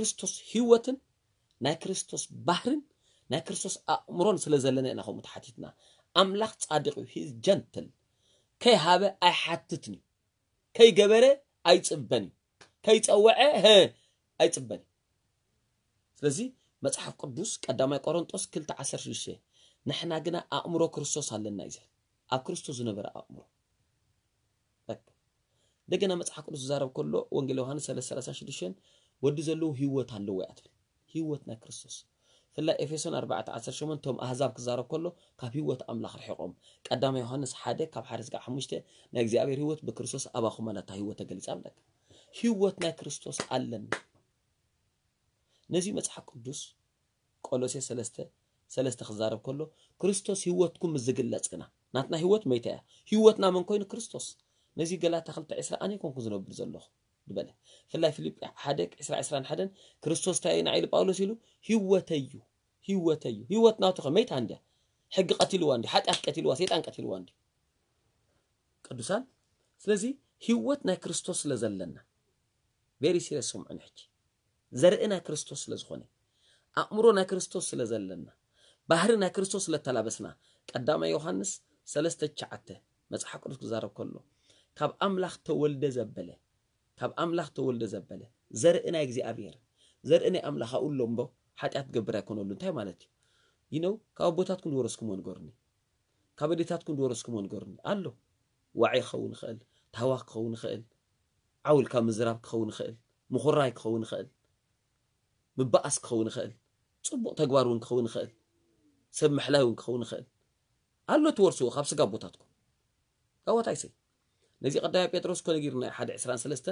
ክርስቶስ ሂወትን ናይ ክርስቶስ ባህርን ናይ ክርስቶስ ኣእምሮን ስለ ዘለና ኢና ከምኡ ተሓቲትና። ኣምላኽ ጻድቅ እዩ he is gentle ከይሃበ ኣይሓትትን እዩ። ከይገበረ ኣይፅበን እዩ። ከይፀወዐ ሀ ኣይፅበን እዩ። ስለዚ መፅሓፍ ቅዱስ ቀዳማይ ቆሮንጦስ 216 ንሕና ግና ኣእምሮ ክርስቶስ ኣለና እዩ ዝብል ኣብ ክርስቶስ ዝነበረ ኣእምሮ። እንደገና መፅሓፍ ቅዱስ ዝዛረብ ከሎ ወንጌል ዮሃንስ 336 ወዲ ዘለዎ ሂወት ኣለዎ እያ ትብል ሂወት ናይ ክርስቶስ። ብፍላይ ኤፌሶን 418 ቶም ኣህዛብ ክዛረብ ከሎ ካብ ሂወት ኣምላኽ ርሒቆም። ቀዳማይ ዮሃንስ ሓደ ካብ ሓደ ስጋዕ ሓሙሽተ ናይ እግዚኣብሔር ሂወት ብክርስቶስ ኣባኹም ናታ ሂወት ተገሊፃ ኣለካ። ሂወት ናይ ክርስቶስ ኣለና ነዚ መፅሓፍ ቅዱስ ቆሎሴ ሰለስተ ሰለስተ ክዛረብ ከሎ ክርስቶስ ሂወትኩም ዝግለጽና ናትና ሂወት መይታ እያ ሂወትና መን ኮይኑ ክርስቶስ? ነዚ ገላታ ክልተ ዒስራ ኣነ ኮንኩ ዝነብር ዘለኹ ዝበለ ብፍላይ ፊልጵ ሓደ ዒስራ ዒስራን ሓደን ክርስቶስ እንታይ ኢና ኢሉ ጳውሎስ ኢሉ ሂወተዩ ሂወተዩ ሂወት ናቱ ኸ መይታ እንድያ ሕጊ ቀቲልዋ እንዲ ሓጢኣት ቀቲልዋ ሰይጣን ቀቲልዋ እንዲ ቅዱሳን ስለዚ ሂወት ናይ ክርስቶስ ስለ ዘለና very serious ሰምዑኒ ሕጂ። ዘርኢ ናይ ክርስቶስ ስለ ዝኾነ ኣእምሮ ናይ ክርስቶስ ስለ ዘለና ባህሪ ናይ ክርስቶስ ስለ ቀዳማይ ዮሃንስ ሰለስተ ሸዓተ መፅሓፍ ቅዱስ ክዛረብ ከሎ ካብ ኣምላኽ ተወልደ ዘበለ ካብ ኣምላኽ ተወልደ ዘበለ ዘርኢ ናይ እግዚኣብሔር ዘርኢ ናይ ኣምላኽ ኣብኡ ኣሎ እምቦ ሓጢኣት ትገብር ኣይኮነሉ እንታይ ማለት እዩ ይነው ካብ ኣቦታትኩም ዝወረስኩምዎ ንገሩኒ ካብ ኣዴታትኩም ዝወረስኩምዎ ንገሩኒ ኣሎ ዋዒ ክኸውን ይኽእል ታዋክ ክኸውን ይኽእል ዓውልካ ምዝራብ ክኸውን ይኽእል ምኹራይ ክኸውን ይኽእል ምባኣስ ክኸውን ይኽእል ፅቡቕ ተግባር እውን ክኸውን ይኽእል ሰብ ምሕላይ እውን ክኸውን ይኽእል ኣሎ ትወርስዎ ካብ ስጋ ኣቦታትኩም ካብ ቦታ ይሰይ ነዚ ቀዳማይ ጴጥሮስ ኮነ ጊርና ሓደ 23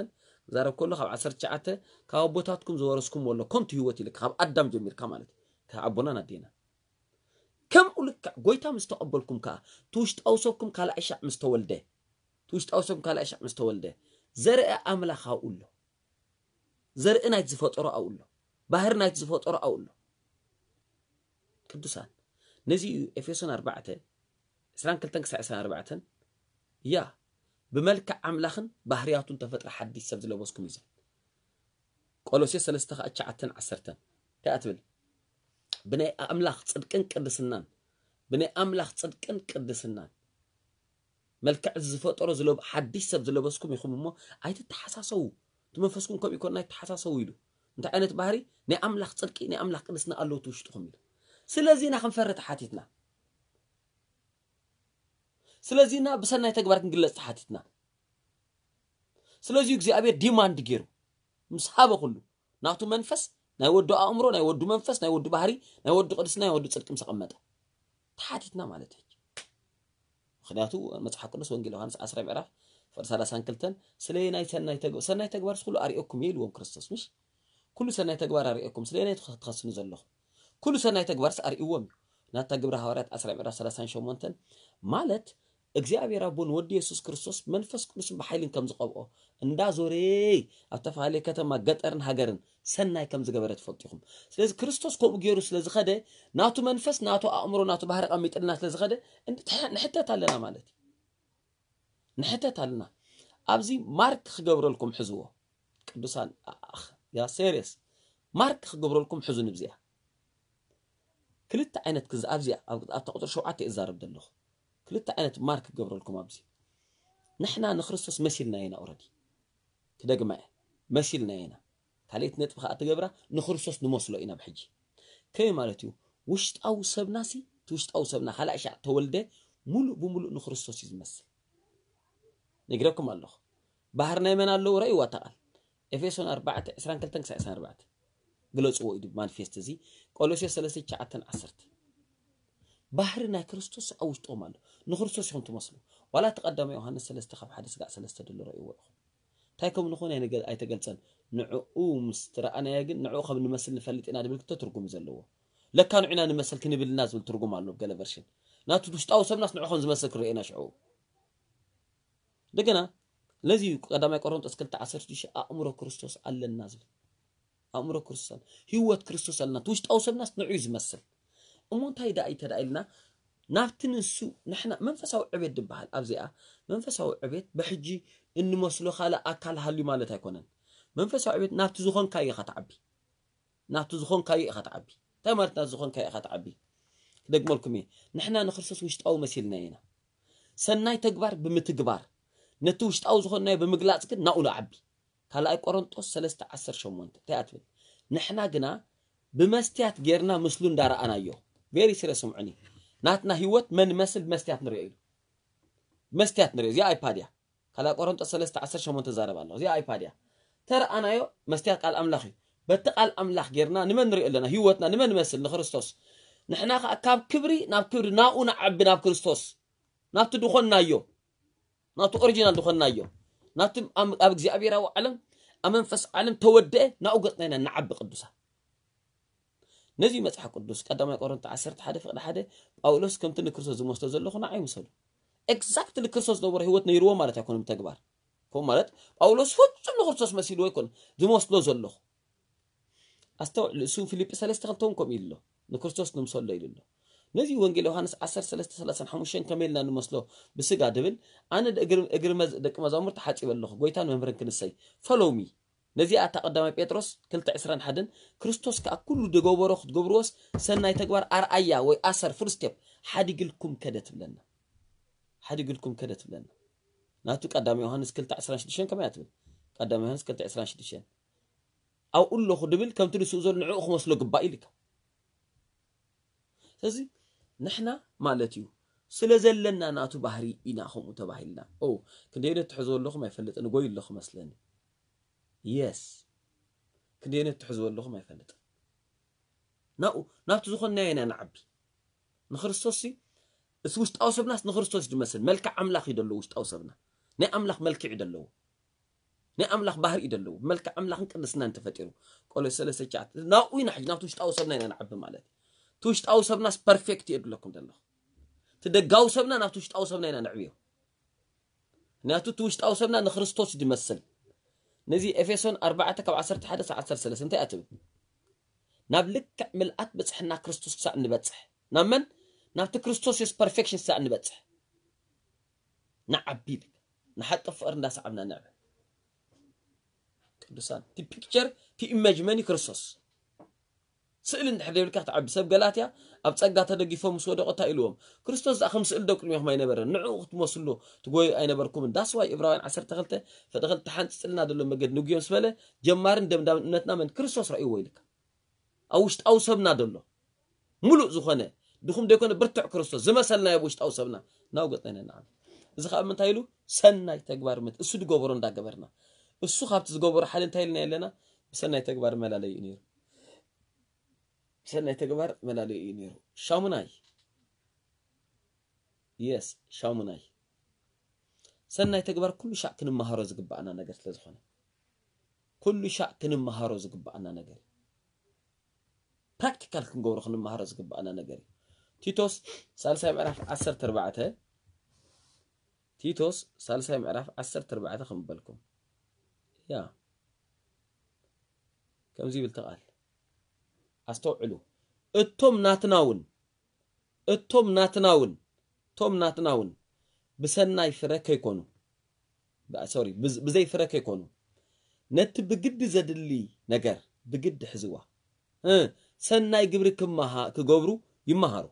ዛረብ ከሎ ካብ 19 ካብ ኣቦታትኩም ዝወረስኩም ኣሎ ከምቲ ህይወት ኢልካ ካብ ኣዳም ጀሚርካ ማለት እዩ ካብ ኣቦና ናዴና ከምኡ ልክዕ ጎይታ ምስ ተቐበልኩም ከዓ ትውሽጣዊ ሰብኩም ካልኣይ ሻዕ ምስ ተወልደ ትውሽጣዊ ሰብኩም ካልኣይ ሻዕ ምስ ተወልደ ዘርአ ኣምላኽ ኣብኡ ኣሎ ዘርኢ ናይቲ ዝፈጠሮ ኣብኡ ኣሎ ባህሪ ናይቲ ዝፈጠሮ ኣብኡ ኣሎ ቅዱሳን ነዚ እዩ ኤፌሶን 4 22 ክሳብ 24 ያ ብመልክዕ ኣምላኽን ባህርያቱን ተፈጥረ ሓዲስ ሰብ ዝለበስኩም እዩ ዝብል ቆሎሴስ 3 ከዓ 9 10 እንታይ ትብል ብናይ ኣምላኽ ፅድቅን ቅድስናን ብናይ ኣምላኽ ፅድቅን ቅድስናን መልክዕ ዝፈጠሮ ሓዲስ ሰብ ዝለበስኩም ኢኹም እሞ ኣይትተሓሳሰቡ እቲ መንፈስኩም ከምኡ ይኮን ኣይትተሓሳሰቡ ኢሉ እንታይ ዓይነት ባህሪ ናይ ኣምላኽ ፅድቂ ናይ ኣምላኽ ቅድስና ኣለዎ ትውሽጥኹም ኢሉ ስለዚ ና ክንፈሪ ተሓቲትና ስለዚ ና ብሰናይ ተግባር ክንግለፅ ተሓቲትና ስለዚ እግዚኣብሔር ዲማንድ ገይሩ። ምስ ኩሉ። ናቱ መንፈስ ናይ ወዱ ኣእምሮ ናይ ወዱ መንፈስ ናይ ወዱ ባህሪ ናይ ወዱ ቅድስና ናይ ወዱ ፅድቂ ምስ ተሓቲትና ማለት እዩ ምክንያቱ መፅሓፍ ቅዱስ ወንጌል ዮሃንስ 10 ምዕራፍ ፍቅዲ 32 ስለ ናይ ሰናይ ተግባር ሰናይ ተግባር ኩሉ ኣርኦኩም እየ ኢልዎም ክርስቶስ ምሽ ኩሉ ሰናይ ተግባር ኣርኦኩም ስለ ናይ ትኸስኑ ዘለኹም ኩሉ ሰናይ ተግባርስ ኣርእዎም እዩ። ናታ ግብረ ሃዋርያት 10 ምዕራፍ 38 ማለት እግዚኣብሔር ኣቦን ወዲ የሱስ ክርስቶስ መንፈስ ቅዱስን ብሓይልን ከም ዝቐብኦ እንዳዞረ ኣብ ተፈላለየ ከተማ ገጠርን ሃገርን ሰናይ ከም ዝገበረ ትፈልጡ ኢኹም ስለዚ ክርስቶስ ከምኡ ገይሩ ስለዝኸደ ናቱ መንፈስ ናቱ ኣእምሮ ናቱ ባህሪ ቀሚጥልና ስለዝኸደ ንሕተት ኣለና ማለት እዩ ንሕተት ኣለና ኣብዚ ማርክ ክገብረልኩም ሕዝዎ ቅዱሳን ያ ሴሪየስ ማርክ ክገብረልኩም ሕዙ ንብዚኣ ክልተ ዓይነት ክዛ ኣብዚኣ ኣብታ ቁጥሪ ሸውዓተ እዛረብ ዘለኹ ክልተ ዓይነት mark ክገብረልኩም ኣብዚ። ንሕና ንክርስቶስ መሲልና ኢና already ክደግማ እየ መሲልና ኢና ካልእቲ ነጥቢ ከዓ ትገብራ ንክርስቶስ ንመስሎ ኢና ብሕጂ። ከመይ ማለት እዩ? ውሽጣዊ ሰብና ሲ እቲ ውሽጣዊ ሰብና ካልኣይ ተወልደ ሙሉእ ብሙሉእ ንክርስቶስ እዩ ዝመስል። ነግረኩም ኣለኹ። ባህር ናይ መን ኣለዎ ረእይዋ ተቓል። ኤፌሶን 4 22 ክሳብ 24 ግለፅዎ እዩ manifest እዚ። ቆሎሴስ 3 9 10 ባህሪ ናይ ክርስቶስ ኣብ ውሽጦም ኣሎ ንክርስቶስ ኢኹም ትመስሉ ዋላ ተቐዳማ ዮሃንስ ሰለስተ ካብ ሓደ ስጋዕ ሰለስተ ድሎ ረእይዎ ኢኹም እንታይ ከም ንኾነ ኣይተገልፀን ንዕኡ ምስ ትረኣናየ ግን ንዕኡ ከም ንመስል ንፈልጥ ኢና ድብል ክልተ ትርጉም ዘለዎ ለካ ንዑና ንመስል ክንብልና ዝብል ትርጉም ኣሎ ገለ ቨርሽን ናቱ ውሽጣዊ ሰብናስ ንዑ ከም ዝመስል ክርአና ሽዑ እንደገና ለዚ ቀዳማይ ቆሮንጦስ 2 16 ኣእምሮ ክርስቶስ ኣለና ዝብል ኣእምሮ ክርስቶስ ህይወት ክርስቶስ ኣለና እቲ ውሽጣዊ ሰብናስ ንዑ ዝመስል እሞ እንታይ ዳ ተዳኢልና ናብቲ ንሱ ንሕና መንፈሳዊ ዕቤት ድበሃል ኣብዚኣ መንፈሳዊ ዕቤት ብሕጂ እንመስሎ ካልእ ኣካል ሃልዩ ማለት ኣይኮነን መንፈሳዊ ዕቤት ናብቲ ዝኾንካ ኢኻ ተዓቢ ናቱ ዝኾንካዮ ኢኻ ትዓቢ እንታይ ማለት ናቱ ዝኾንካዮ ኢኻ ትዓቢ ክደግመልኩም እየ ንሕና ንክርስቶስ ውሽጣዊ መሲልና ኢና ሰናይ ተግባር ብምትግባር ነቲ ውሽጣዊ ዝኾንናዮ ብምግላፅ ግን ናብኡ ንዓቢ ካልኣይ ቆሮንጦስ 3 18 እንታይ ኣትብል ንሕና ግና ብመስትያት ጌርና ምስሉ እንዳረኣናዮ ቬሪ ሲሪየስ ስምዑኒ ናትና ሂወት መን መስል ብመስትያት ንሪኦ ኢሉ መስትያት ንሪኦ እዚኣ ኣይፓድ እያ ካልኣይ ቆሮንጦስ 3 18 ተዛረብ ኣለኹ እዚኣ ኣይፓድ እያ ተረኣናዮ መስትያት ቃል ኣምላኽ እዩ በቲ ቃል ኣምላኽ ጌርና ንመን ንሪኦ ኣለና ሂወትና ንመን ንመስል ንክርስቶስ ንሕና ከዓ ካብ ክብሪ ናብ ክብሪ ናብኡ ንዓቢ ናብ ክርስቶስ ናብቲ ድኾናዮ ናብቲ ኦሪጂናል ድኾናዮ ናብቲ ኣብ እግዚኣብሔራዊ ዓለም ኣብ መንፈስ ዓለም ተወድአ ናብኡ ገፅና ኢና ንዓቢ ቅዱሳን ነዚ መፅሓፍ ቅዱስ ቀዳማይ ቆሮንቶ 11 ፍቅዲ ሓደ ጳውሎስ ከምቲ ንክርስቶስ ዝመስሎ ዘለኹ ንዓ ይምሰሉ exact ንክርስቶስ ዝነበሮ ሂወት ነይርዎ ማለት ኣይኮነም ተግባር ከምኡ ማለት ጳውሎስ ፍጹም ንክርስቶስ መሲልዎ ኣይኮነ ዝመስሎ ዘለኹ ኣስተውዕሉ እሱ ፊልጵ 3 ክልተውን ከምኡ ኢሉ ኣሎ ንክርስቶስ ንምሰሎ ኢሉ ኣሎ። ነዚ ወንጌል ዮሃንስ 1335 ከመይ ንመስሎ ብስጋ ድብል ኣነ እግሪ ደቂ መዛሙርቲ ሓፂብ ኣለኹ ጎይታን መምህርን ክንሰይ ፈሎሚ ነዚኣ እታ ቀዳማይ ጴጥሮስ 221 ክርስቶስ ከዓ ኩሉ ዝገበሮ ክትገብርዎስ ሰናይ ተግባር ኣርኣያ ወይ ኣሰር ፉል ስቴፕ ሓዲግልኩም ከደ ትብለና ሓዲግልኩም ከደ ትብለና ናቱ ቀዳማይ ዮሃንስ 226 ከመይ እያ ትብል ቀዳማይ ዮሃንስ 226 ኣብኡ ኣለኹ ድብል ከምቲ ንስኡ ዘሎ ንዕኡ ክመስሎ ግባእ ኢልካ ስለዚ ንሕና ማለት እዩ ስለ ዘለና ናቱ ባህሪ ኢና ከምኡ ተባሂልና ኦ ክንደይነት ትሕዝቦ ኣለኹም ኣይፈልጥን ጎይ ኣለኹ መስለኒ የስ ክንደይነት ትሕዝቦ ኣለኹም ኣይፈልጥን ናብኡ ናብቲ ዝኾንናዮ ኢና ንዓቢ ንክርስቶስ እቲ ውሽጣዊ ሰብናስ ንክርስቶስ ዝመስል መልክዕ ኣምላኽ እዩ ደለዎ ውሽጣዊ ሰብና ናይ ኣምላኽ መልክዕ እዩ ደለዎ ናይ ኣምላኽ ባህሪ እዩ ደለዎ መልክዕ ኣምላኽን ቅድስናን ተፈጢሩ ቆሎስ ሰለስተ ሸዓተ ናብኡ ኢና ሕጂ ናብቲ ውሽጣዊ ሰብና ኢና ንዓቢ ማለት እዩ እቲ ውሽጣዊ ሰብናስ ፐርፌክት እዩ የድለኩም ዘለኹ እቲ ደጋዊ ሰብና ናብቲ ውሽጣዊ ሰብና ኢና ንዕብዮ ምክንያቱ እቲ ውሽጣዊ ሰብና ንክርስቶስ ዝመስል ነዚ ኤፌሶን 4 ካብ 11 ሳብ 13 እንታይ እትብል ናብ ልክዕ ምልኣት በፅሕና ክርስቶስ ክሳብ እንበፅሕ ናብ መን ናብቲ ክርስቶስ የስ ፐርፌክሽን ክሳብ እንበፅሕ ንዓቢ ንሓቂ ፍቅር እንዳሰዓብና ንዕብ ቅዱሳን እቲ ፒክቸር እቲ ኢሜጅ መኒ ክርስቶስ ስእሊ እንድሕር ክትዓቢ ሰብ ገላትያ ኣብ ፀጋ ተደጊፎም ምስ ወደቆታ ኢልዎም። ክርስቶስ ዝኣ ስእሊ ደው ኣይነበረን ንዕኡ ክትመስሉ ትጎዩ ኣይነበርኩምን። ዳስ ዋይ ዕብራውያን 12 ፍቅዲ ተሓንፅፅልና ዘሎ መገዲ ንጉዮም ስበለ ጀማርን ደምዳም እምነትና መን ክርስቶስ ረእይዎ ኢልካ። ኣብ ውሽጣዊ ሰብና ደሎ ሙሉእ ዝኾነ ድኹም ደይኮነ ብርቱዕ ክርስቶስ ዝመሰልናዮ ውሽጣዊ ሰብና ናብ ንዓብ እዚ ከዓ ምንታይ ኢሉ? ሰናይ ተግባር ምት እሱ ዝገበሮ እንዳገበርና። እሱ ካብቲ ዝገበሮ ሓደ እንታይ ኢልና ኣለና ብሰናይ ተግባር መላለዩ ነይሩ ሰናይ ተግባር መላለዩ እዩ ነይሩ ሻሙናይ የስ ሻሙናይ ሰናይ ተግባር ኩሉ ሻዕ ክንመሃሮ ዝግባአና ነገር ስለ ዝኾነ ኩሉ ሻዕ ክንመሃሮ ዝግባአና ነገር እዩ ፕራክቲካል ክንገብሮ ክንመሃሮ ዝግባአና ነገር እዩ ቲቶስ ሳልሳይ ምዕራፍ 14 ቲቶስ ሳልሳይ ምዕራፍ 14 ክምበልኩም ያ ከምዚ ይብል ተቓል ኣስተውዕሉ እቶም ናትና እውን እቶም ናትና እውን እቶም ናትና እውን ብሰናይ ፍረ ከይኮኑ sorry ብዘይ ፍረ ከይኮኑ ነቲ ብግዲ ዘድሊ ነገር ብግዲ ሕዝዋ ሰናይ ግብሪ ክገብሩ ይመሃሩ።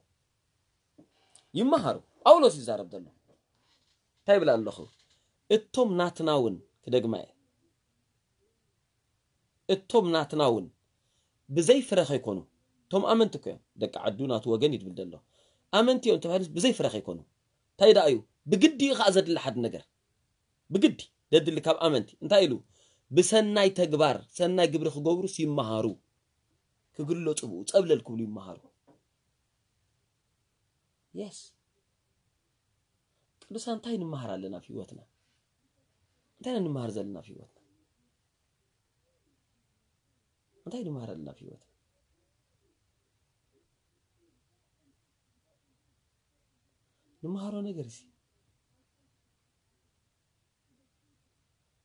ይመሃሩ። ጳውሎስ ይዛረብ ዘሎ። እንታይ ይብል ኣለኹ? እቶም ናትና እውን ክደግማ እየ እቶም ናትና እውን ብዘይ ፍረ ከይኮኑ እቶም ኣመንቲ እዮም። ደቂ ዓዱ ናቱ ወገን ይድብል ዘሎ ኣመንቲ እዮም ተባሂሉ ብዘይ ፍረ ከይኮኑ እንታይ ዳ እዩ? ብግዲ ከዓ ዘድሊ ሓደ ነገር። ብግዲ ዘድሊ ካብ ኣመንቲ። እንታይ ኢሉ? ብሰናይ ተግባር ሰናይ ግብሪ ክገብሩስ ይመሃሩ ክግለፁ ብኡ ፀብለል ክብሉ ይመሃሩ። የስ። ቅዱሳን እንታይ ንምሃር ኣለና ሂወትና እንታይ ና ንምሃር ዘለና ሂወትና እንታይ ኣለና ኣብ ሂወትና ንምሃሮ ነገር እዚ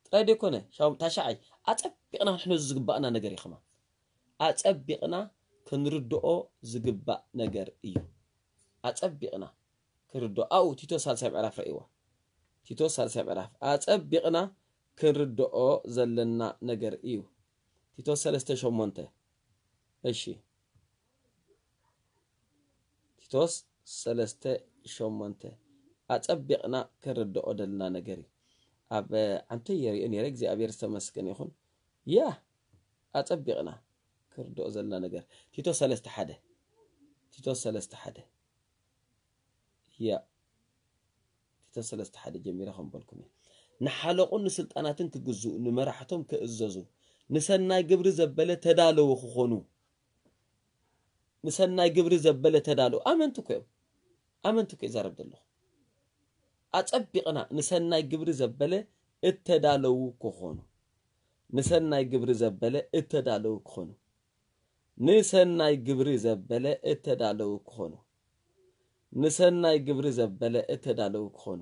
ጥራይ ደይኮነ ታሻዓይ ኣፀቢቕና ክንሕነዙ ዝግባአና ነገር ኢኸማ ኣፀቢቕና ክንርድኦ ዝግባእ ነገር እዩ። ኣፀቢቕና ክንርድኦ። ኣብኡ ቲቶስ ሳልሳይ ምዕራፍ ረእይዋ ቲቶስ ሳልሳይ ምዕራፍ። ኣፀቢቕና ክንርድኦ ዘለና ነገር እዩ ቲቶስ ሰለስተ ሸሞንተ እሺ ቲቶስ ሰለስተ ሸሞንተ ኣፀቢቕና ክርድኦ ደለና ነገር እዩ ኣብ ዓንተ የሪኦ ነረ እግዚኣብሔር ዝተመስገን ይኹን ያ ኣፀቢቕና ክርድኦ ዘለና ነገር ቲቶ ሰለስተ ሓደ ቲቶ ሰለስተ ሓደ ያ ቲቶ ሰለስተ ሓደ ጀሚረ ከምበልኩም እየ ንሓለቁን ንስልጣናትን ክግዝኡ ንመራሕቶም ክእዘዙ ንሰናይ ግብሪ ዘበለ ተዳለዉ ክኾኑ ንሰናይ ግብሪ ዘበለ ተዳለዉ ኣመንቲ ኮ እዮም ኣመንቲ ኮ ይዛረብ ዘለኹ ኣፀቢቕና ንሰናይ ግብሪ ዘበለ እተዳለዉ ክኾኑ ንሰናይ ግብሪ ዘበለ እተዳለዉ ክኾኑ ንሰናይ ግብሪ ዘበለ እተዳለዉ ክኾኑ ንሰናይ ግብሪ ዘበለ እተዳለዉ ክኾኑ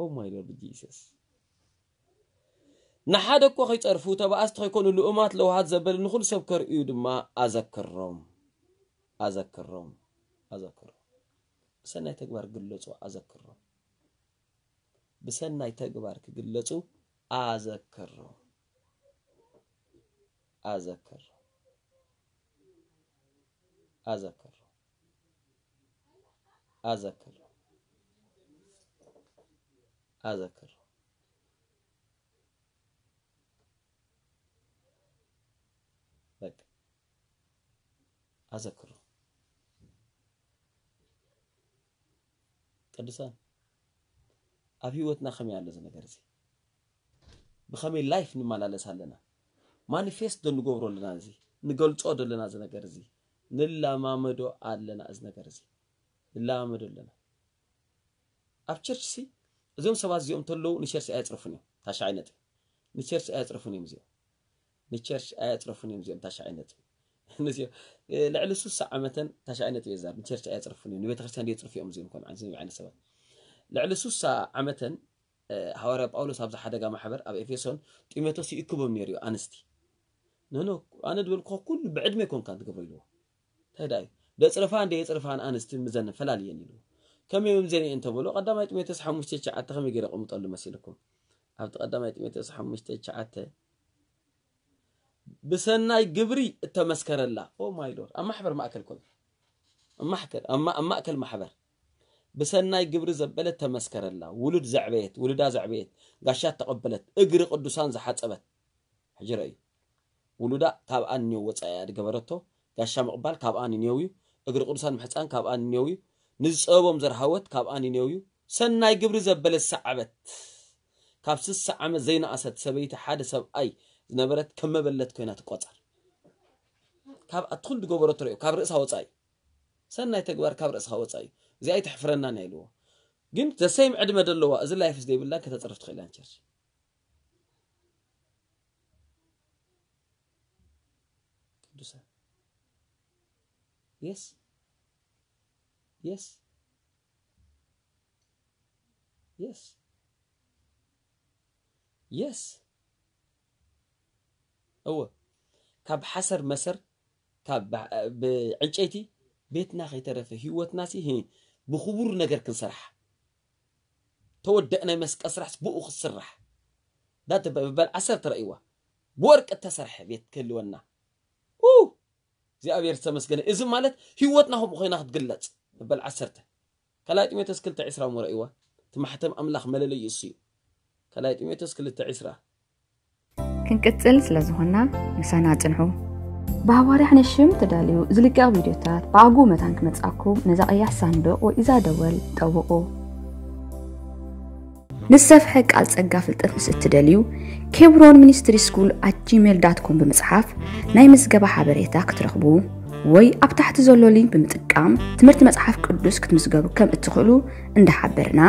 oh my Lord Jesus ንሓደ እኮ ከይፀርፉ ተባኣስቲ ከይኮኑ ልኡማት ለውሃት ዘበለ ንኩሉ ሰብ ከርእዩ ድማ ኣዘክሮም ኣዘክሮም ኣዘክሮም። ብሰናይ ተግባር ግለፁ ኣዘክሮም። ብሰናይ ተግባር ክግለፁ ኣዘክሮም ኣዘክሮም። ኣዘክሮም። ኣዘክሮም። ኣዘክሮም በቃ ኣዘክሮም ቅዱሳን ኣብ ሂወትና ከመይ ኣሎ ነገር እዚ ብከመይ life ንመላለስ ኣለና manifest ዶ ንገብሮ ኣለና እዚ ንገልፆ ዘለና እዚ ነገር እዚ ንላማመዶ ኣለና እዚ ነገር እዚ ንላማመዶ ኣለና ኣብ church see እዞም ሰባት እዚኦም እንተለዉ ን church ኣየፅርፉን እዮም። ታሻዓይ ነጥቢ ንቸርች ኣየፅርፉን እዮም እዚኦም። ንቸርች ኣየፅርፉን እዮም እዚኦም። ታሻዓይ ነጥቢ ልዕሊ ሱሳ ዓመተን ታሻዓይ ነጥቢ እየ ዛር ንቸርች ኣየፅርፉን እዮም ንቤተክርስትያን የፅርፉ እዮም እዚኦም ኮን ዓይነት ሰባት ልዕሊ ሱሳ ዓመተን ሃዋርያ ጳውሎስ ኣብዛ ሓደጋ ማሕበር ኣብ ኤፌሶን ጢሞቴዎስ ይእክቦም ነይሩ እዩ ኣንስቲ ነኖ ኣነ ድበልኩ ኩሉ ብዕድመ ኮንካ ትገብሮ ኢልዎ እንታይ ዳ እዩ ደፅርፋን ደየፅርፋን ኣንስቲ ምዘን ፈላልየን ኢልዎ ከመይ ምዘን እየን ተብሎ ቀዳማይ ጢሞቴዎስ ሓሙሽተ ሸዓተ ከመይ ገይረ ቀምጠሉ መሲልኩም ኣብቲ ቀዳማይ ጢሞቴዎስ ሓሙሽተ ሸዓተ ብሰናይ ግብሪ እተመስከረላ። oh my Lord ኣብ ማሕበር ማእከል ኮን ኣብ ማእከል ማሕበር። ብሰናይ ግብሪ ዘበለት ተመስከረላ ውሉድ ዘዕበየት ውሉዳ ዘዕበየት ጋሻት ተቐበለት እግሪ ቅዱሳን ዝሓፀበት። ሕጂ ረእዩ ውሉዳ ካብኣ ንኔው ወፃእያ ድገበረቶ ጋሻ ምቕባል ካብኣ ንኔው እዩ። እግሪ ቅዱሳን ምሕፃን ካብኣ ንኔው እዩ። ንዝፀበቦም ዘርሃወት ካብኣ ንኔው እዩ። ሰናይ ግብሪ ዘበለት ሰዓበት። ካብ ስሳ ዓመት ዘይነኣሰት ሰበይቲ ሓደ ሰብኣይ ዝነበረት ከም መበለት ኮይና ትቆፀር ካብ እትኩሉ ድገበረቶ ርዮ ካብ ርእሳ ወፃኢ። ሰናይ ተግባር ካብ ርእስኻ ወፃኢ። እዩ እዚኣ ይትሕፍረና ና ኢልዎ ግን ዘሰይም ዕድመ ዘለዋ እዚ life ስ ዘይብላ ከተፅርፍ ትኽእል እያ church ቅዱሳን የስ የስ የስ የስ እወ ካብ ሓሰር መሰር ካብ ብዕንጨይቲ ቤትና ከይተረፈ ሂወትና ሲ ብክቡር ነገር ክንስራሕ ተወደእ ናይ መስቀል ስራሕስ ብኡ ክስራሕ ዳተ በል ዓሰርተ ረእይዋ ብወርቂ እተሰርሐ ቤት ክህልወና እግዚኣብሔር ዝተመስገነ እዚ ማለት ሂወትና ከምኡ ኮይና ክትግለፅ በል ዓሰርተ ካልኣይ ጢሞቴዎስ ክልተ ዒስራ እሞ ረእይዋ እቲ ማሕተም ኣምላኽ መለለይ እሱ እዩ ካልኣይ ጢሞቴዎስ ክልተ ዒስራ ክንቅፅል ስለ ዝኾንና ምሳና ፅንሑ ብሃዋርያ ሓነሽም ተዳልዩ ዝልቀቕ ቪድዮታት ብኣግኡ መታን ክመጻኩም ነዛ ቀያሕ ሳንዱቕ ወይ እዛ ደወል ጠውቑ። ንዝሰፍሐ ቃል ፀጋ ፍልጠት ምስ እትደልዩ ኬብሮን ministry school at Gmail dot com ብምፅሓፍ ናይ ምዝገባ ሓበሬታ ክትረኽቡ ወይ ኣብ ታሕቲ ዘሎ link ብምጥቃም ትምህርቲ መፅሓፍ ቅዱስ ክትምዝገቡ ከም እትኽእሉ እንዳሓበርና።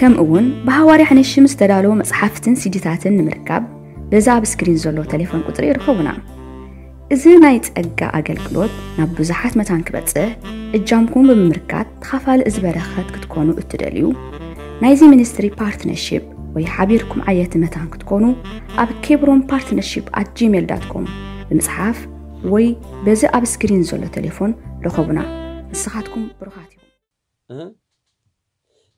ከምኡ እውን ብሃዋርያ ሓነሽም ዝተዳለዉ መፅሓፍትን ሲዲታትን ንምርካብ በዛ ኣብ screen ዘሎ ቴሌፎን ቁፅሪ ይርከቡና። እዚ ናይ ፀጋ ኣገልግሎት ናብ ብዙሓት መታን ክበፅሕ እጃምኩም ብምምርካት ተኻፋሊ እዚ በረኸት ክትኮኑ እትደልዩ። ናይዚ ministry partnership ወይ ሓቢርኩም ዓየቲ መታን ክትኮኑ ኣብ ኬብሮን partnership at Gmail dot com ብምፅሓፍ ወይ በዚ ኣብ screen ዘሎ ቴሌፎን ረኸቡና። ንስኻትኩም ብሩኻት ኢኹም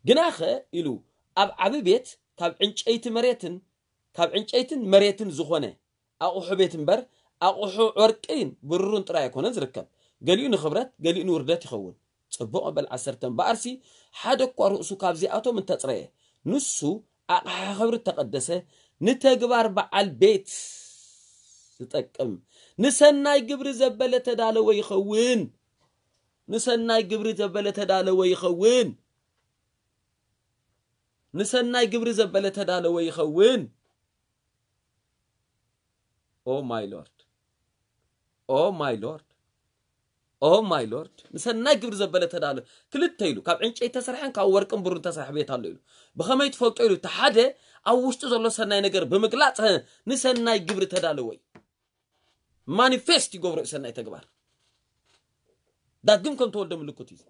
ግናኸ ኢሉ ኣብ ዓብ ቤት ካብ ዕንጨይቲ መሬትን ካብ ዕንጨይትን መሬትን ዝኾነ ኣቑሑ ቤት እምበር ኣቑሑ ዕርቂን ብሩርን ጥራይ ኣይኮነን ዝርከብ ገሊኡ ንክብረት ገሊኡ ንውርደት ይኸውን ፅቡቅ መበል ዓሰርተ በኣርሲ ሓደ እኳ ርእሱ ካብዚኣቶም እንተፅረየ ንሱ ኣቕሓ ክብሪ ተቐደሰ ንተግባር በዓል ቤት ዝጠቅም ንሰናይ ግብሪ ዘበለ ተዳለወ ይኸውን ንሰናይ ግብሪ ዘበለ ተዳለወ ይኸውን ንሰናይ ግብሪ ዘበለ ተዳለወ ይኸውን oh my Lord oh my Lord oh my Lord ንሰናይ ግብሪ ዘበለ ተዳለ ክልተ ኢሉ ካብ ዕንጨይቲ ተሰርሐን ካብ ወርቅን ብሩን ተሰርሐ ቤት ኣሎ ኢሉ። ብኸመይ ትፈልጦ ኢሉ እቲ ሓደ ኣብ ውሽጡ ዘሎ ሰናይ ነገር ብምግላፅ ንሰናይ ግብሪ ተዳለወ manifest ይገብሮ እዩ ሰናይ ተግባር። ዳግም ከም ተወልደ ምልክት እዩ።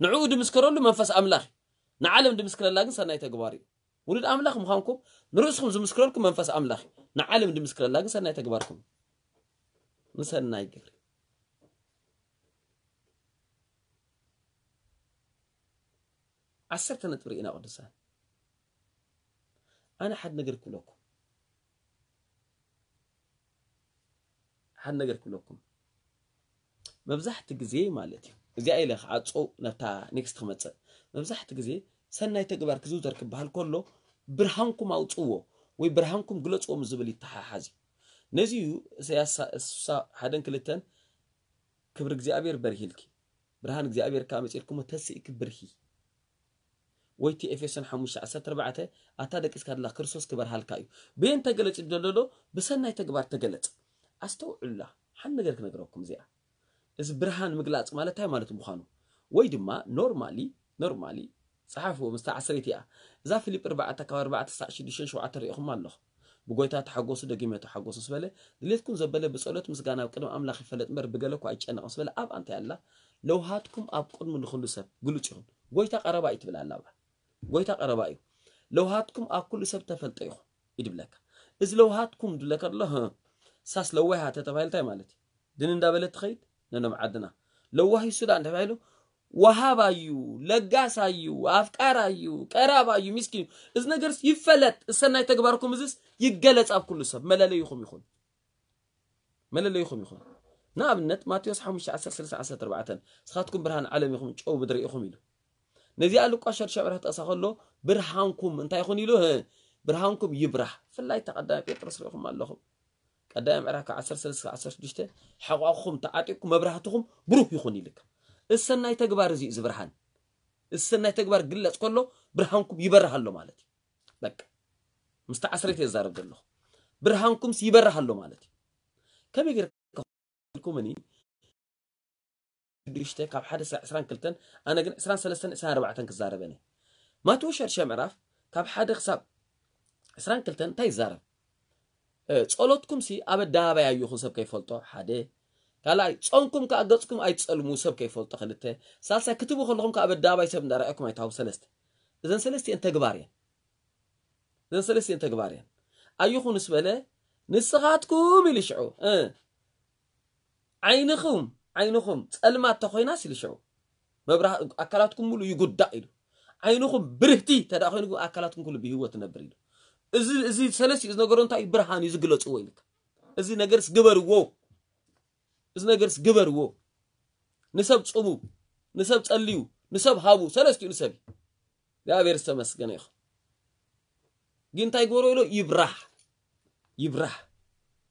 ንዕኡ ድምስክረሉ መንፈስ ኣምላኽ ንዓለም ድምስክረላ ግን ሰናይ ተግባር እዩ ውሉድ ኣምላኽ ምዃንኩም ንርእስኩም ዝምስክረልኩም መንፈስ ኣምላኽ ንዓለም ድምስክረላ ግን ሰናይ ተግባርኩም ንሰናይ ግብሪ ዓሰርተ ነጥቢ ርኢና ቅዱሳን ኣነ ሓደ ነገር ክብለኩም ሓደ ነገር ክብለኩም መብዛሕቲ ግዜ ማለት እዩ እዚኣ ኢለ ክዓፁ ነታ ኔክስት ክመፅእ መብዛሕቲ ግዜ ሰናይ ተግባር ክዝውተር ክበሃል ከሎ ብርሃንኩም ኣውፅዎ ወይ ብርሃንኩም ግለፅዎ ዝብል ይተሓሓዝ ነዚ እዩ እሳያስ ስሳ ሓደን ክልተን ክብሪ እግዚኣብሔር በርሂልኪ ብርሃን እግዚኣብሔር ከዓ መፂልኩሞ ተስኢክ ብርሂ። ወይቲ ኤፌሶን 514 ኣታ ደቂስካ ድላ ክርስቶስ ክበርሃልካ እዩ። ብየን ተገለፅ ዘሎ? ብሰናይ ተግባር ተገለፅ ኣስተውዕሉላ ሓን ነገር ክነግረኩም እዚኣ። እዚ ብርሃን ምግላፅ ማለት እንታይ ማለት ምዃኑ። ወይ ድማ ኖርማሊ ኖርማሊ صحاف ومستعسريت يا. ذا فيليب أربعة تكو أربعة تسعة شدشن شو عتر يخم الله بقولت تحجوس دقيمة تحجوس سبلة. دليلكم زبلة بسؤالات مسجانا وكلام أملاخ فلت مر بجلك وعيش أنا أسبلة. أب أنت الله. لو هاتكم أب قد من خلنا سب. قلوا شون قولت قربائي تبلا الله قولت قربائي لو هاتكم أب كل سب تفلت يخ يدبلك إذ لو هاتكم دلك الله. ساس لو هات تفعلت مالتي. دين دبلت خيد. ننم عدنا. لو وهي سودان تفعله ለጋሳ እዩ ኣፍቃራ እዩ ቀራባ እዩ ምስኪን። እዩ እዚ ነገር ይፈለጥ። እሰናይ ተግባርኩም እዝስ ይገለፅ ኣብ ኩሉ ሰብ። መለለይኹም ይኹን መለለይኹም ይኹን። ንኣብነት ማቴዎስ 5 ስኻትኩም ብርሃን ዓለም ኢኹም ጨው ምድሪ ኢኹም ኢሉ። ነዚኣ ሉቃስ ሸርሸብረ ጠቕሳ ከሎ ብርሃንኩም እንታይ ይኹን ኢሉ ብርሃንኩም ይብራህ። ብፍላይ ተቐዳሚ ጴጥሮስ ሪኢኹም ኣለኹም። ቀዳሚ ምዕራፍ 13 16 ሓቋኹም ተዓጢቕኩም መብራህትኩም ብሩህ ይኹን ኢልካ እሰናይ ተግባር እዚ እዚ ብርሃን እሰናይ ተግባር ግለፅ ከሎ ብርሃንኩም ይበርህ ኣሎ ማለት። እዩ በቃ ምስቲ ዓስሬት የዛረብ ዘለኹ ብርሃንኩምስ ይበርህ ኣሎ ማለት። እዩ ከመይ ጌርኩምኒ ሽዱሽተ ካብ ሓደ ስራዕ 22 ኣነ ግን 23 24 ክዛረበኒ ማቴዎስ ሸርሸ ምዕራፍ ካብ ሓደ ክሳብ 22 እንታይ ይዛረብ? ጸሎትኩም ሲ ኣብ ኣደባባይ ኣየኹን ሰብ ከይፈልጦ ሓደ ካልኣይ ጾምኩም ከዓ ገጽኩም ኣይትጸልሙ ሰብ ከይፈልጦ ክልተ ሳልሳይ ክትቡ ከለኹም ከዓ ኣደባባይ ሰብ እንዳረኣየኩም ኣይታው ሰለስተ እዘን ሰለስቲአን ተግባር እየን። እዘን ሰለስቲአን ተግባር እየን። ኣየኹን ስ በለ ንስኻትኩም ኢሉ ሽዑ ዓይንኹም ዓይንኹም ጸልማት ተኮይናስ ኢሉ ሽዑ ኣካላትኩም ሙሉ ይጉዳእ ኢሉ። ዓይንኹም ብርህቲ ተዳ ኮይኑ ኣካላትኩም ኩሉ ብህይወት ነብር ኢሉ። እዚ እዚ ሰለስቲ እዚ ነገሩ እንታይ ብርሃን እዩ ዝግለፅዎ ኢልካ። እዚ ነገርስ ግበርዎ እዚ ነገርስ ግበርዎ ንሰብ ፅሙ ንሰብ ፀልዩ ንሰብ ሃቡ ሰለስቲኡ ንሰብ እዩ። እግዚኣብሔር ዝተመስገነ ይኹን። ግን እንታይ ግበሮ ኢሎ ይብራህ ይብራህ።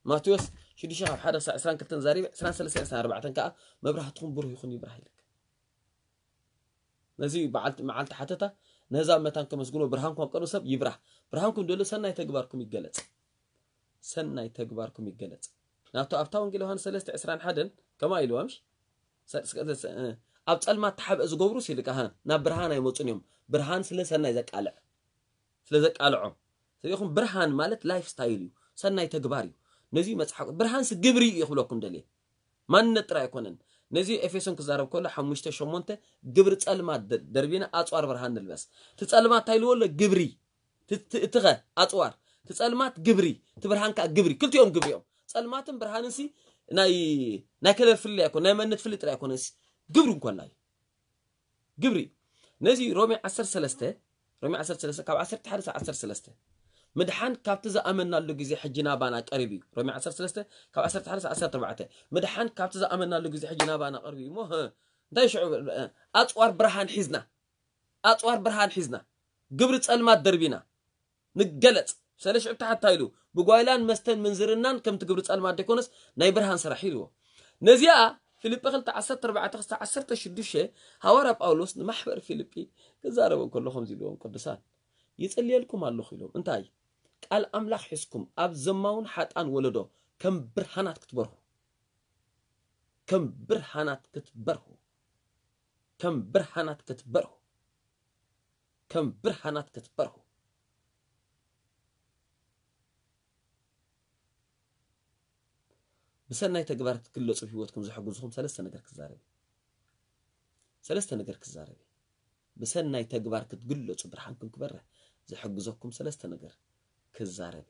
ማቴዎስ 6 ካብ 1 ሳብ 22 ዛሪበ 23 24 ከዓ መብራህትኩም ብሩህ ይኹን ይብራህ ኢልካ ነዚ መዓልቲ ሓተታ ነዛ መታን ከመስግኖ ብርሃንኩም ቀርቡ ሰብ ይብራህ። ብርሃንኩም ደሎ ሰናይ ተግባርኩም ይገለጽ። ሰናይ ተግባርኩም ይገለጽ ናብቶ ኣብታ ወንጌል ዮሃንስ 3 21 ከማ ኢሉ ምሽ ኣብ ጸልማት ተሓብአ ዝገብሩ ሲልካ ናብ ብርሃን ኣይመፁን እዮም ብርሃን ስለ ሰናይ ዘቃልዕ ስለ ዘቃልዖም ስለኹም ብርሃን ማለት ላይፍ ስታይል እዩ ሰናይ ተግባር እዩ ነዚ መፅሓፍ ብርሃንስ ግብሪ እዩ ክብለኩም ደልየ ማንነት ጥራይ ኣይኮነን ነዚ ኤፌሶን ክዛረብ ከሎ ሓሙሽተ ሸሞንተ ግብሪ ጸልማት ደርቢና ኣፅዋር ብርሃን ንልበስ እቲ ጸልማት እንታይ ኢልዎ ኣሎ ግብሪ እቲ ኸ ኣፅዋር እቲ ጸልማት ግብሪ እቲ ብርሃን ከዓ ግብሪ ክልቲኦም ግብሪ እዮም ጸልማትን ብርሃንን ሲ ናይ ናይ ከለር ፍልይ ኣይኮነ ናይ መንነት ፍልይ ጥራይ ኣይኮነ ግብሪ እንኮላ እዩ ግብሪ ነዚ ሮሜ 13 ሮሜ 13 ካብ 11 ሳብ 13 ምድሓን ካብቲ ዝኣመናሉ ግዜ ሕጂ ናባና ቀሪብ እዩ ሮሚ 13 ካብ 11 14 ምድሓን ካብቲ ዝኣመናሉ ግዜ ሕጂ ናባና ቀሪብ እዩ እሞ እንታይ ሽዑ ኣፅዋር ብርሃን ሒዝና ኣፅዋር ብርሃን ሒዝና ግብሪ ፀልማት ደርቢና ንገለፅ ሽዑ ታሓታ ኢሉ ብጓይላን መስተን ምንዝርናን ከምቲ ግብሪ ፀልማት ደይኮነስ ናይ ብርሃን ስራሕ ኢልዎ። ነዚኣ ፊልጵ 2 14 16 ሃዋርያ ጳውሎስ ንማሕበር ፊልጵ ክዛረቦም ከሎ ከምዚ ኢልዎም ቅዱሳን። ይፅልየልኩም ኣለኹ ኢሎም። እንታይ? ቃል ኣምላኽ ሒዝኩም ኣብ ዘማውን ሓጣን ወለዶ ከም ብርሃናት ክትበርሁ። ከም ብርሃናት ክትበርሁ። ከም ብርሃናት ክትበርሁ። ከም ብርሃናት ክትበርሁ ብሰናይ ተግባር ክትግለፁ ብሂወትኩም ዝሕግዝኩም ሰለስተ ነገር ክዛረብ ሰለስተ ነገር ክዛረብ ብሰናይ ተግባር ክትግለፁ ብርሃንኩም ክበርህ ዝሕግዘኩም ሰለስተ ነገር ክዛረብ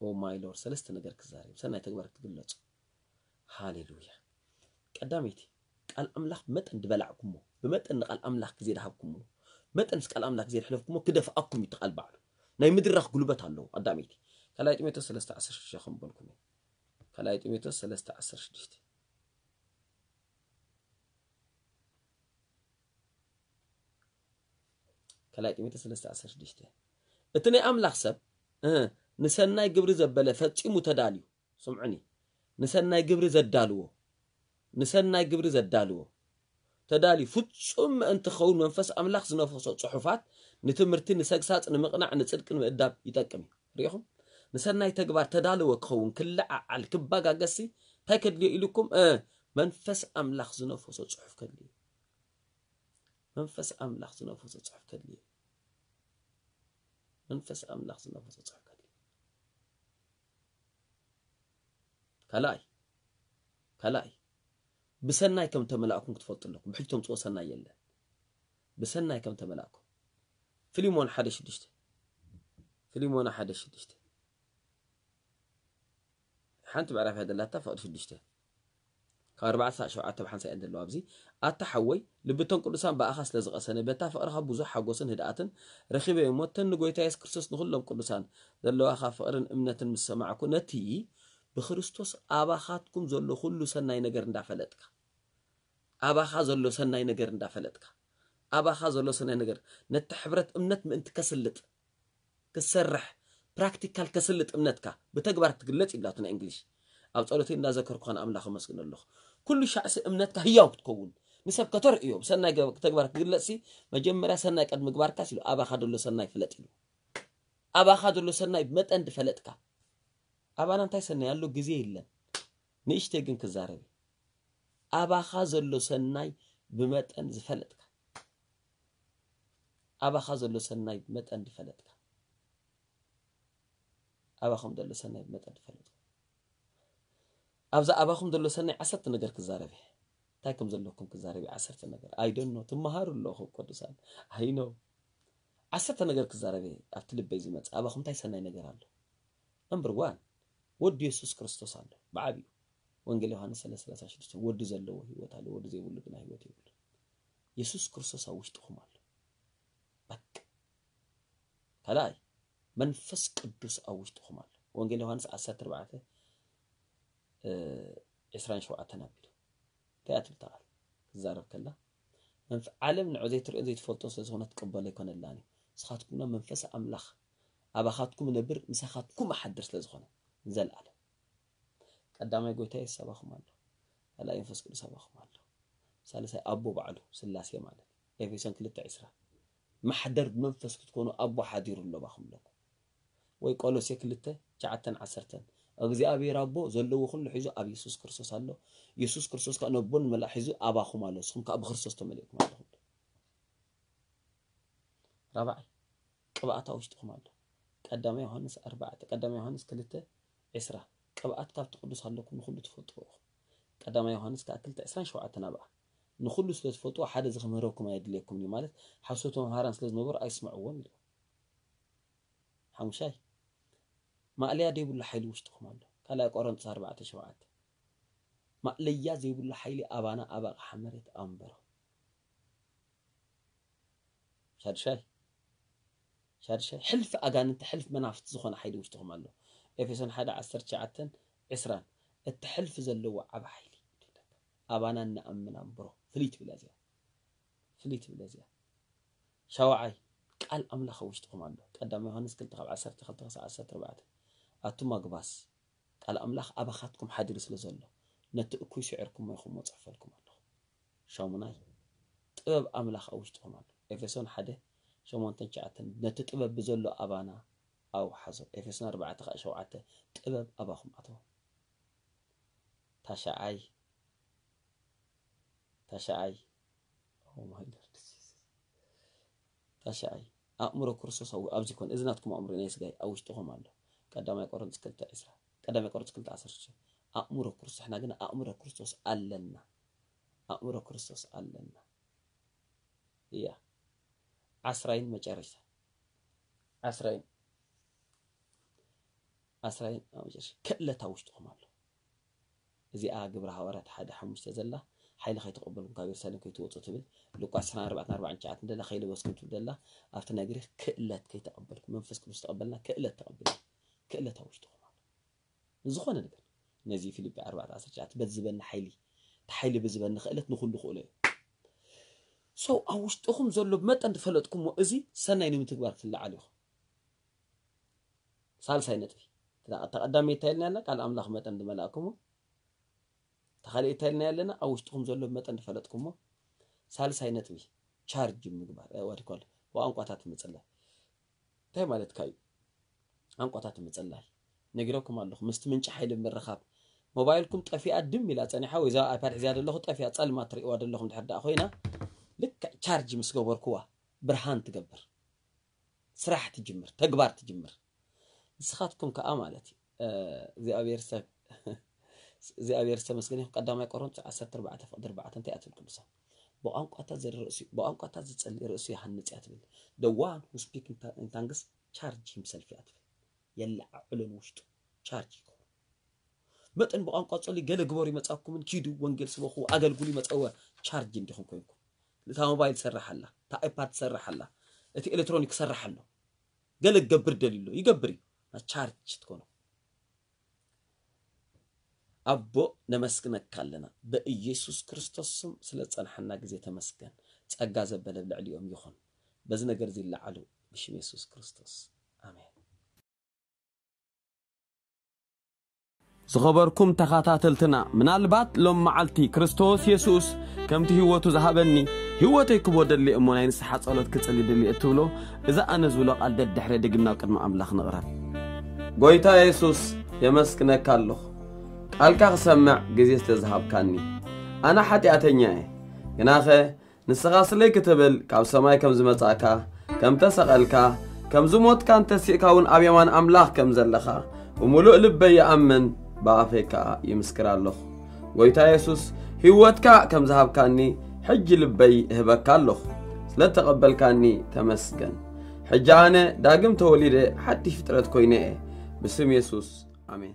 oh my Lord ሰለስተ ነገር ክዛረብ ሰናይ ተግባር ክትግለፁ ሃሌሉያ። ቀዳመይቲ ቃል ኣምላኽ ብመጠን ድበላዕኩሞ ብመጠን ንቃል ኣምላኽ ግዜ ድሃብኩሞ መጠን ቃል ኣምላኽ ግዜ ድሕለፍኩሞ ክደፍኣኩም እዩ ትቃል በዕሉ ናይ ምድራኽ ጉልበት ኣለዎ። ቀዳመይቲ ካልኣይ ጢሞቴዎስ 3 16 ከም እየ ካልኣይ ጢሞቴዎስ 3 16 ካልኣይ ጢሞቴዎስ 3 16 እቲ ናይ ኣምላኽ ሰብ ንሰናይ ግብሪ ዘበለ ፈፂሙ ተዳልዩ ስምዑኒ ንሰናይ ግብሪ ዘዳልዎ ንሰናይ ግብሪ ዘዳልዎ ተዳልዩ ፍጹም ምእንቲ ኸውን መንፈስ ኣምላኽ ዝነፈሶ ፅሑፋት ንትምህርቲ ንሰግሳፅ ንምቕናዕ ንፅድቂ ንምእዳብ ይጠቅም እዩ ሪኢኹም ንሰናይ ተግባር ተዳልወ ክኸውን ክለዓዓል ክበጋገሲ እንታይ ከድልዮ ኢልኩም መንፈስ ኣምላኽ ዝነፈሶ ፅሑፍ ከድልዩ መንፈስ ኣምላኽ ዝነፈሶ ፅሑፍ ከድልዩ መንፈስ ኣምላኽ ዝነፈሶ ፅሑፍ ከድልዩ ካልኣይ ካልኣይ ብሰናይ ከም ተመላእኩም ክትፈልጡ ኣለኩም ብሕጅቶም ፅዎ ሰናይ የለን ብሰናይ ከም ተመላእኩም ፊሊሞን ሓደ ሽዱሽተ ፊሊሞና ሓደ ሽዱሽተ ሓንቲ ምዕራፍ እያ ዘላታ ፍቅዲ ሽዱሽተ ካብ ኣርባዕተ ሳዕ ሸውዓተ ብሓንሳ እየን ዘለዋ ኣብዚ ኣታ ሓወይ ልብቶም ቅዱሳን ብኣኻ ስለ ዝቐሰነ በታ ፍቅርካ ብዙሕ ሓጎስን ህድኣትን ረኪበ እሞ ተን ንጎይታ የሱስ ክርስቶስ ንኩሎም ቅዱሳን ዘለዋካ ፍቅርን እምነትን ምስ ሰማዕኩ ነቲ ብክርስቶስ ኣባኻትኩም ዘሎ ኩሉ ሰናይ ነገር እንዳፈለጥካ ኣባኻ ዘሎ ሰናይ ነገር እንዳፈለጥካ ኣባኻ ዘሎ ሰናይ ነገር ነቲ ሕብረት እምነት ምእንቲ ከስልጥ ክሰርሕ practical ከስልጥ እምነትካ ብተግባር ትግለጽ ይብላቱ ናይ English። ኣብ ጸሎተይ እንዳዘከርኩ ኸነ ኣምላኽ መስግን ኣለኹ ኩሉ ሻዕሲ እምነትካ ህያው ክትከውን ንሰብ ከተርእዮ ብሰናይ ተግባር ክግለጽሲ መጀመርያ ሰናይ ቀድ ምግባርካስ ኢሉ ኣባኻ ደሎ ሰናይ ፍለጥ ኢሉ። ኣባኻ ደሎ ሰናይ ብመጠን ድፈለጥካ ኣባና እንታይ ሰናይ? ኣሎ ግዜ የለን። ንእሽተይ ግን ክዛረብ። ኣባኻ ዘሎ ሰናይ ብመጠን ዝፈለጥካ። ኣባኻ ዘሎ ሰናይ ብመጠን ድፈለጥካ ኣባኹም ዘሎ ሰናይ ብመጠን ድፈለጥካ ኣብዛ ኣባኹም ዘሎ ሰናይ ዓሰርተ ነገር ክዛረብ እየ። እንታይ ከም ዘለኩም ክዛረብ እየ? ዓሰርተ ነገር ኣይደኖ ትመሃሩ ኣለኹም ቅዱሳን ኣይኖ ዓሰርተ ነገር ክዛረብ እየ። ኣብቲ ልበይ ዝመፅእ ኣባኹም እንታይ ሰናይ ነገር ኣሎ ነምበር ዋን ወዲ የሱስ ክርስቶስ ኣሎ ብዓብዩ ወንጌል ዮሃንስ 336 ወዲ ዘለዎ ሂወት ኣሎ ወዲ ዘይብሉ ግና ሂወት ይብሉ የሱስ ክርስቶስ ኣብ ውሽጥኹም ኣሎ በቃ ካልኣይ መንፈስ ቅዱስ ኣብ ውሽጥኹም ኣሎ ወንጌል ዮሃንስ 14 27 ኣቢሉ እንታይ እያ ትብል ተቓል ክዛረብ ከላ ዓለም ንዑ ዘይትሪኦ ዘይትፈልጦ ስለዝኾነ ትቅበሎ ኣይኮነላን እዩ ንስኻትኩምና መንፈስ ኣምላኽ ኣባኻትኩም ነብር ምሳኻትኩም ኣሓድር ስለ ዝኾነ ዘለኣለም ቀዳማይ ጎይታ የሰባኹም ኣሎ ካልኣይ መንፈስ ቅዱስ ኣባኹም ኣሎ ሳልሳይ ኣቦ ባዕሉ ስላሴ ማለት ኤፌሶን ክልተ ዒስራ ማሕደር ብመንፈስ ክትኮኑ ኣቦ ሓዲሩ ኣለባኹም ኣለኩም ወይ ቆሎሴ ክልተ ሸዓተን ዓሰርተን እግዚኣብሔር ኣቦ ዘለዎ ኩሉ ሒዙ ኣብ የሱስ ክርስቶስ ኣሎ የሱስ ክርስቶስ ከዓ ነቦን መላእ ሒዙ ኣባኹም ኣሎ ንስኹም ከዓ ብክርስቶስ ተመሊእኩም ኣለኹም ራብዓይ ቅብኣታ ውሽጥኩም ኣሎ ቀዳማይ ዮሃንስ ኣርባዕተ ቀዳማይ ዮሃንስ ክልተ ዒስራ ቅብኣት ካብቲ ቅዱስ ኣለኩም ንኩሉ ትፈልጥዎ ኢኹም ቀዳማይ ዮሃንስ ከዓ ክልተ ዒስራን ሸውዓተን ኣብኣ ንኩሉ ስለ ትፈልጥዎ ሓደ ዝክምህረኩም ኣየድልየኩም እዩ ማለት ሓሶቶ መምሃራን ስለ ዝነበሩ ኣይስምዕዎም ኢሉ ሓሙሻይ ማእለያ ዘይብሉ ሓይሊ ውሽጥኩም ኣሎ ካልኣይ ቆሮንጦስ ኣርባዕተ ሸውዓተ ማእለያ ዘይብሉ ሓይሊ ኣባና ኣብ ኣቕሓ መሬት ኣንበሮ ሻድሻይ ሻድሻይ ሕልፊ ኣጋንንቲ ሕልፊ መናፍስቲ ዝኾነ ሓይሊ ውሽጥኹም ኣሎ ኤፌሶን 1 19 20 እቲ ሕልፊ ዘለዎ ዓብ ሓይሊ ኣባና ንኣምን ኣንብሮ ፍልይ ትብለ እዚኣ ፍልይ ትብለ እዚኣ ሻውዓይ ቃል ኣምላኽ ውሽጥኹም ኣሎ ቀዳማይ ዮሃንስ 2 ካብ 12 ክሳብ 14 ኣቱም ኣግባስ ቃል ኣምላኽ ኣባኻትኩም ሓዲሩ ስለ ዘሎ ነቲ እኩይ ስዒርኩም ኢኹም ፅሕፈልኩም ኣለኹ ሻሙናይ ጥበብ ኣምላኽ ኣብ ውሽጥኹም ኣሎ ኤፌሶን 1 8 9 ነቲ ጥበብ ብዘሎ ኣባና ኣብኡ ሓዞ ኤፌሶን 4 ከዓ 7 ጥበብ ኣባኹም ኣተዎ ታሻዓይ ታሻዓይ ታሻዓይ ኣእምሮ ክርስቶስ ኣብዚ ኮን እዚ ናትኩም ኣእምሮ ናይ ስጋይ ኣብ ውሽጥኹም ኣሎ ቀዳማይ ቆሮንቶስ 2 20 ቀዳማይ ቆሮንቶስ 2 16 ኣእምሮ ክርስቶስ ሕና ግን ኣእምሮ ክርስቶስ ኣለና ኣእምሮ ክርስቶስ ኣለና እያ ዓስራይን መጨረሻ ዓስራይን ዓስራይን ኣብ መጨረሻ ክእለት ኣብ ውሽጥኹም ኣሎ እዚኣ ግብረ ሃዋርያት ሓደ ሓሙሽተ ዘላ ሓይሊ ከይተቀበልኩም ካብ ኢየሩሳሌም ከይትወፁ ትብል ሉቃስ 24 49 ደላ ከይለበስኩም ትብል ደላ ኣብቲ ናይ ግሪክ ክእለት ከይተቀበልኩም መንፈስ ቅዱስ ተቀበልና ክእለት ተቀቢልና ክእለት ኣብ ውሽጥኹም ኣሎ ዝኾነ ነገር ነዚ ፊልጵ 4 19 በዚ ዝበኒ ሓይሊ እቲ ሓይሊ ብዝበኒ ክእለት ንኩሉ ክእሎ እዩ ሰው ኣብ ውሽጥኹም ዘሎ ብመጠን ትፈለጥኩሞ እዚ ሰናይ ንምትግባር ክትለዓሉ ኢኹም ሳልሳይ ነጥቢ ተቀዳሚ ይታየልና ያለና ቃል ኣምላኽ መጠን ዝመላእኩሞ ተኻሊእ ይታየልና ያለና ኣብ ውሽጥኹም ዘሎ ብመጠን ዝፈለጥኩሞ ሳልሳይ ነጥቢ ቻርጅ ምግባር ወድኳል ብቋንቋታት ምፅላይ እንታይ ማለትካ እዩ ቋንቋታት ምፅላይ ነጊረኩም ኣለኹ ምስቲ ምንጪ ሓይሊ ምርኻብ ሞባይልኩም ጠፊኣ ድም ኢላ ፀኒሓ ወይ ኣይፓድ ሒዝያ ዘለኹ ጠፊኣ ፀልማ ትሪእዋ ዘለኹም ድሕር ዳኣ ኮይና ልክዕ ቻርጅ ምስ ገበርክዋ ብርሃን ትገብር። ስራሕ ትጅምር ተግባር ትጅምር። ንስኻትኩም ከዓ ማለት እዩ። እግዚኣብሔር ሰብ እግዚኣብሔር ዝተመስገነ ይኹን ቀዳማይ ቆሮንቶስ 14 ፍቅዲ 4 እንታይ እያ ቅዱሳን? ብቋንቋታት ዘርእሱ ብቋንቋታት ዝፀልእ ርእሱ ይሃንፅ እያ ትብል። speak in tongues charge himself እያ ትብል የላዓዕሎን ውሽጡ ቻርጅ ይገብሩ መጠን ብቋንቋ ፀሊ ገለ ግበሩ ይመፃኩምን ኪዱ ወንጌል ስበኹ ኣገልግሉ ይመፀወ ቻርጅ እንዲኹም ኮይንኩም እታ ሞባይል ትሰርሕ ኣላ እታ iPad ትሰርሕ ኣላ እቲ ኤሌክትሮኒክ ክሰርሕ ገለ ክገብር ኣሎ ይገብር እዩ። ቻርጅ ትኮኑ ኣቦ ነመስግነካ ኣለና በኢየሱስ ክርስቶስ ስለ ፀንሐና ግዜ ተመስገን። ፀጋ ዘበለ ልዕሊኦም ይኹን። በዚ ነገር እዚ ይለዓሉ ብሽም የሱስ ክርስቶስ። ኣሜን ዝኸበርኩም ተኸታተልትና ምናልባት ሎም መዓልቲ ክርስቶስ የሱስ ከምቲ ህይወቱ ዝሃበኒ ህይወተይ ክቦ ደሊ እሞ ናይ ንስሓ ጸሎት ክጽሊ ድሊ እትብሎ እዛ ኣነ ዝብሎ ቃል ደድሕረ ድግምናብ ቅድሚ ኣምላኽ ንቕረብ ጎይታ የሱስ የመስክነካ ኣለኹ ቃልካ ክሰምዕ ግዜ ስለ ዝሃብካኒ ኣነ ሓጢኣተኛ እየ ግናኸ ንስኻ ስለይ ክትብል ካብ ሰማይ ከም ዝመጻእካ ከም ተሰቐልካ ከም ዝሞትካን ተሲእካ እውን ኣብ የማን ኣምላኽ ከም ዘለኻ ብምሉእ ልበይ ይኣምን ብኣፈይ ከዓ ይምስክር ኣለኹ ጎይታ የሱስ ህይወትካ ከም ዝሃብካኒ ሕጂ ልበይ እህበካ ኣለኹ ስለ ተቐበልካኒ ተመስገን። ሕጂ ኣነ ዳግም ተወሊደ ሓድሽ ፍጥረት ኮይነ እየ ብስም የሱስ ኣሜን